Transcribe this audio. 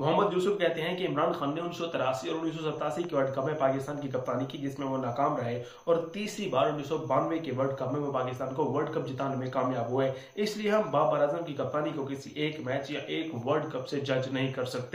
मोहम्मद यूसुफ कहते हैं कि इमरान खान ने उन्नीस सौ तिरासी और उन्नीस सौ सतासी के वर्ल्ड कप में पाकिस्तान की कप्तानी की, जिसमें वो नाकाम रहे और तीसरी बार उन्नीस सौ बानवे के वर्ल्ड कप में वो पाकिस्तान को वर्ल्ड कप जिताने में कामयाब हुए। इसलिए हम बाबर आज़म की कप्तानी को किसी एक मैच या एक वर्ल्ड कप से जज नहीं कर सकते।